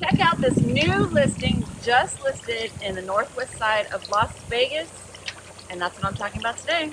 Check out this new listing just listed in the northwest side of Las Vegas. And that's what I'm talking about today.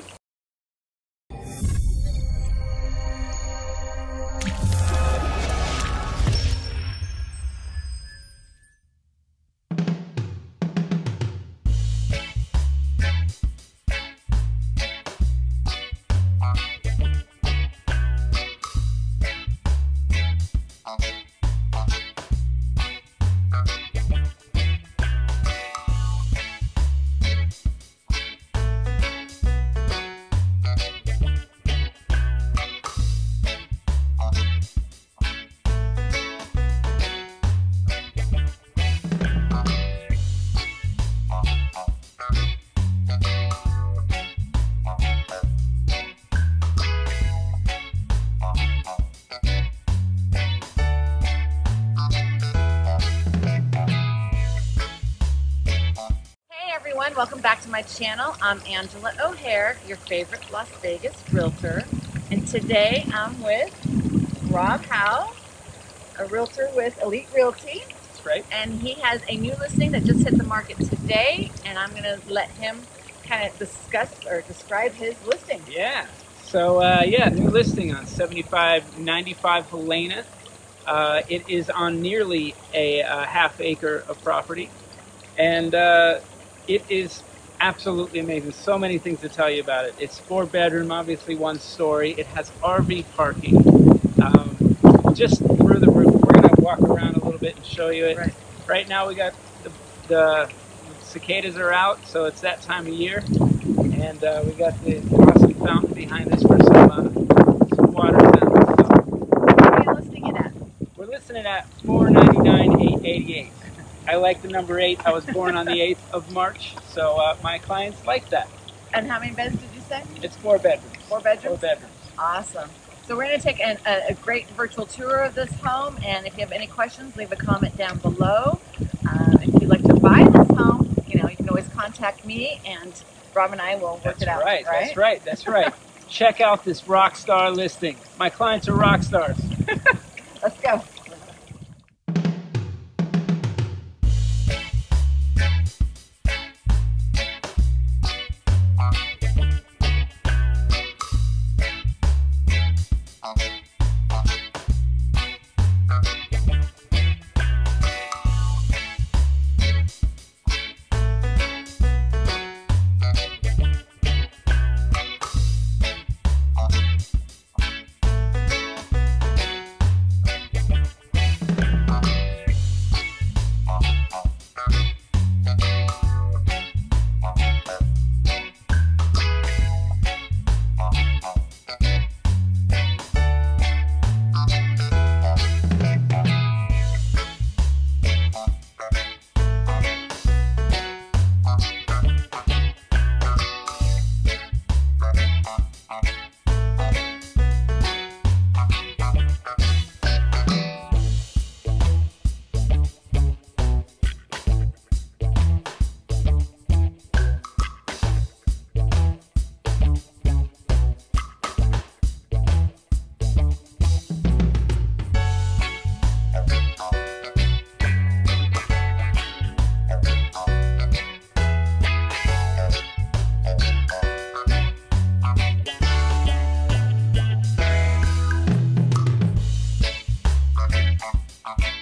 Hey everyone, welcome back to my channel. I'm Angela O'Hare, your favorite Las Vegas realtor. And today I'm with Rob Howe, a realtor with Elite Realty. That's right. And he has a new listing that just hit the market today. And I'm going to let him kind of discuss or describe his listing. Yeah. So uh, yeah, new listing on 7595 Helena. Uh, it is on nearly a, uh half acre of property, and uh, it is absolutely amazing. So many things to tell you about it. It's four bedroom, obviously one story. It has RV parking. Um, just through the roof. We're gonna walk around a little bit and show you it. Right. Right now we got the, the cicadas are out, so it's that time of year, and uh, we got the awesome fountain behind us for some, uh, some water fountain. So What are you listing it at? we're listening at 499,888. I like the number eight. I was born on the 8th of March, so uh, my clients like that. And how many beds did you say? It's four bedrooms. Four bedrooms? Four bedrooms? Awesome. So we're going to take an, a, a great virtual tour of this home, and if you have any questions, leave a comment down below. Uh, if you'd like to buy this home, you know, you can always contact me, and Rob and I will work That's it out. right. That's right. That's right. Check out this rock star listing. My clients are rock stars. Bye.